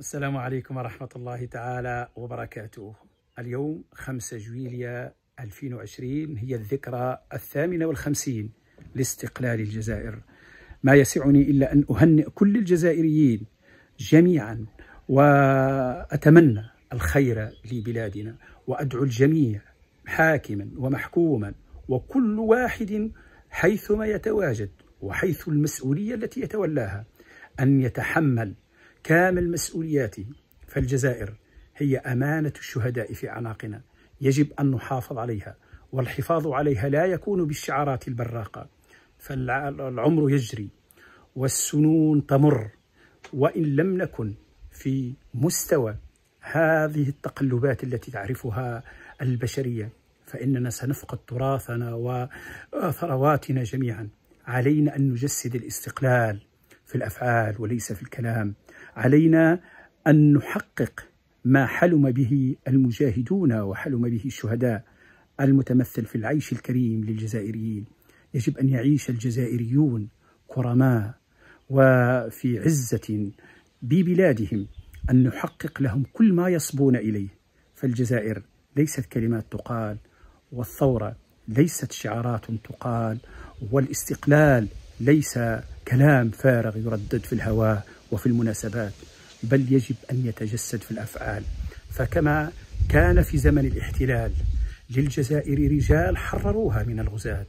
السلام عليكم ورحمة الله تعالى وبركاته. اليوم 5 جويليا 2020 هي الذكرى الثامنة والخمسين لاستقلال الجزائر. ما يسعني إلا أن أهنئ كل الجزائريين جميعا وأتمنى الخير لبلادنا وأدعو الجميع حاكما ومحكوما وكل واحد حيثما يتواجد وحيث المسؤولية التي يتولاها أن يتحمل كامل مسؤولياته فالجزائر هي أمانة الشهداء في أعناقنا. يجب أن نحافظ عليها والحفاظ عليها لا يكون بالشعارات البراقة. فالعمر يجري والسنون تمر وإن لم نكن في مستوى هذه التقلبات التي تعرفها البشرية فإننا سنفقد تراثنا وثرواتنا جميعا. علينا أن نجسد الاستقلال. في الأفعال وليس في الكلام. علينا أن نحقق ما حلم به المجاهدون وحلم به الشهداء المتمثل في العيش الكريم للجزائريين. يجب أن يعيش الجزائريون كرماء وفي عزة ببلادهم أن نحقق لهم كل ما يصبون إليه. فالجزائر ليست كلمات تقال والثورة ليست شعارات تقال والاستقلال ليس كلام فارغ يردد في الهواء وفي المناسبات بل يجب أن يتجسد في الأفعال. فكما كان في زمن الاحتلال للجزائر رجال حرروها من الغزاة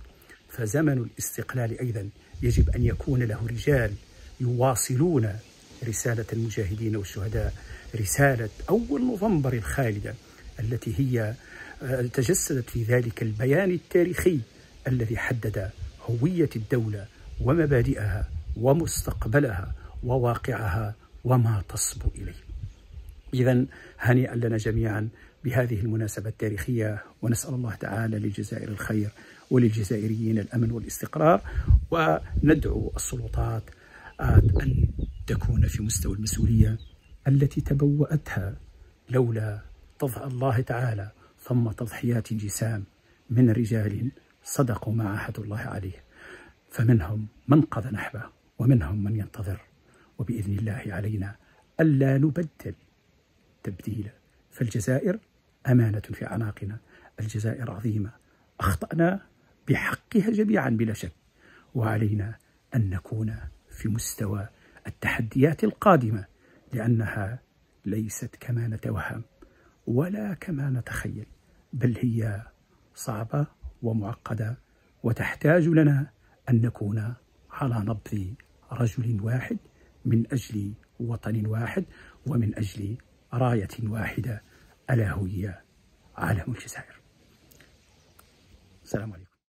فزمن الاستقلال أيضا يجب أن يكون له رجال يواصلون رسالة المجاهدين والشهداء رسالة أول نوفمبر الخالدة التي هي آه، تجسدت في ذلك البيان التاريخي الذي حدد هوية الدولة ومبادئها ومستقبلها وواقعها وما تصبو إليه. إذا هنيئا لنا جميعا بهذه المناسبة التاريخية ونسأل الله تعالى للجزائر الخير وللجزائريين الأمن والاستقرار وندعو السلطات أن تكون في مستوى المسؤولية التي تبوأتها لولا تضع الله تعالى ثم تضحيات جسام من رجال صدقوا ما عاهدوا الله عليه. فمنهم من قضى نحبه ومنهم من ينتظر. وبإذن الله علينا ألا نبدل تبديلا فالجزائر أمانة في أعناقنا. الجزائر عظيمة. أخطأنا بحقها جميعا بلا شك. وعلينا أن نكون في مستوى التحديات القادمة لأنها ليست كما نتوهم ولا كما نتخيل بل هي صعبة ومعقدة وتحتاج لنا أن نكون على نبض رجل واحد من أجل وطن واحد ومن أجل راية واحدة ألا هي علم الجزائر. السلام عليكم.